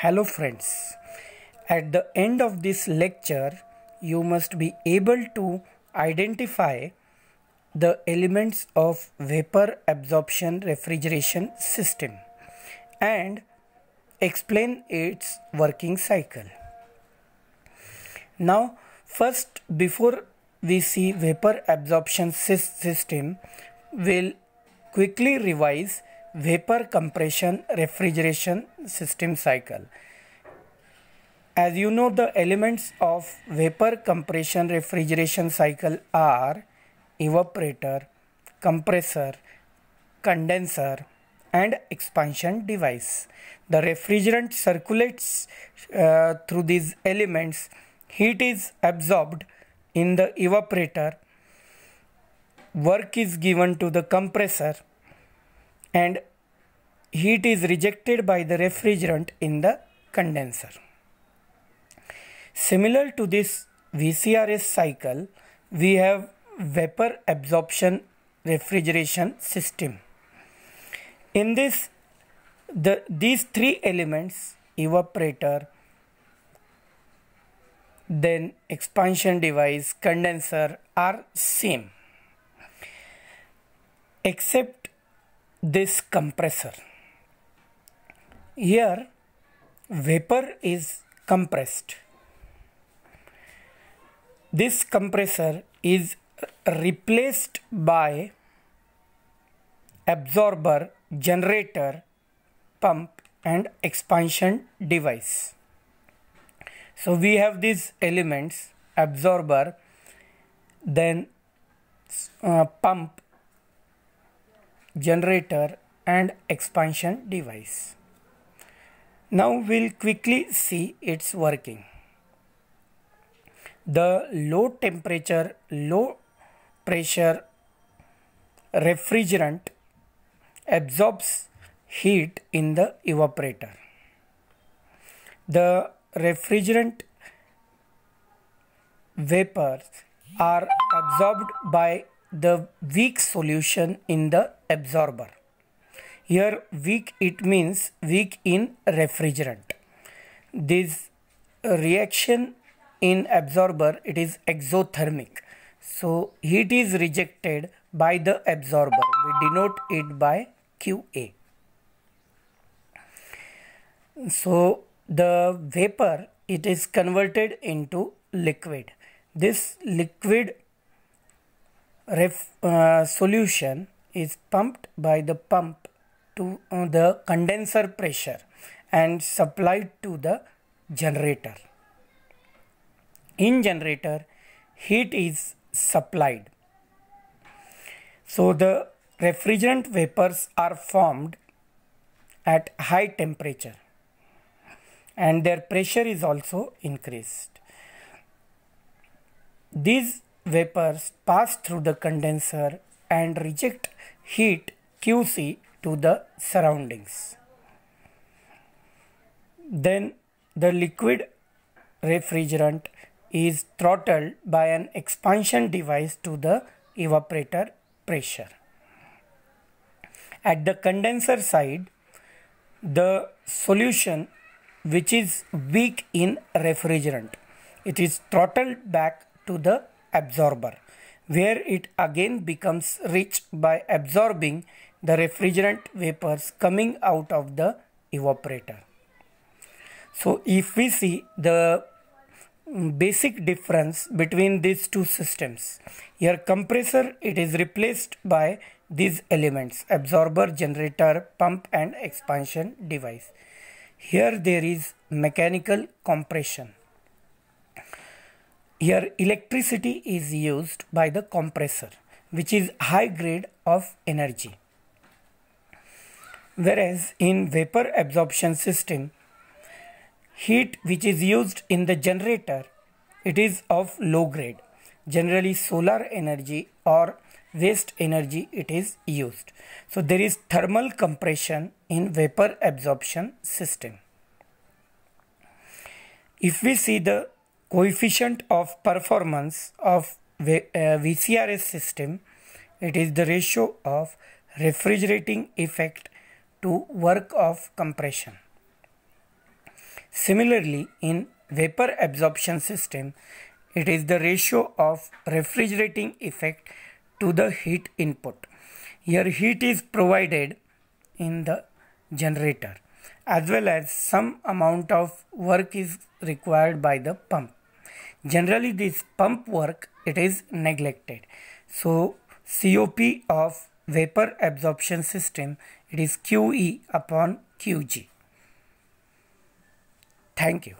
Hello friends. At the end of this lecture, you must be able to identify the elements of vapor absorption refrigeration system and explain its working cycle. Now, first before we see vapor absorption system, we'll quickly revise vapor compression refrigeration system cycle. As you know, the elements of vapor compression refrigeration cycle are evaporator, compressor, condenser, and expansion device. The refrigerant circulates uh, through these elements, heat is absorbed in the evaporator, work is given to the compressor, and heat is rejected by the refrigerant in the condenser. Similar to this VCRS cycle, we have vapor absorption refrigeration system. In this, the these three elements evaporator, then expansion device, condenser are same except this compressor. Here vapor is compressed. This compressor is replaced by absorber, generator, pump and expansion device. So we have these elements absorber, then uh, pump, generator and expansion device. Now we'll quickly see its working. The low temperature, low pressure refrigerant absorbs heat in the evaporator. The refrigerant vapors are absorbed by the weak solution in the absorber. Here weak it means weak in refrigerant. This reaction in absorber it is exothermic. So heat is rejected by the absorber. We denote it by QA. So the vapor it is converted into liquid. This liquid ref, uh, solution is pumped by the pump to uh, the condenser pressure and supplied to the generator. In generator, heat is supplied. So the refrigerant vapors are formed at high temperature and their pressure is also increased. These vapors pass through the condenser and reject heat QC to the surroundings. Then the liquid refrigerant is throttled by an expansion device to the evaporator pressure. At the condenser side, the solution which is weak in refrigerant, it is throttled back to the absorber where it again becomes rich by absorbing the refrigerant vapors coming out of the evaporator. So if we see the basic difference between these two systems, here compressor it is replaced by these elements absorber, generator, pump and expansion device. Here there is mechanical compression. Here electricity is used by the compressor which is high grade of energy. Whereas in vapor absorption system heat which is used in the generator it is of low grade. Generally solar energy or waste energy it is used. So there is thermal compression in vapor absorption system. If we see the coefficient of performance of VCRS uh, system it is the ratio of refrigerating effect to work of compression Similarly, in vapor absorption system, it is the ratio of refrigerating effect to the heat input. Here heat is provided in the generator as well as some amount of work is required by the pump. Generally this pump work it is neglected. So COP of vapor absorption system it is QE upon QG. Thank you.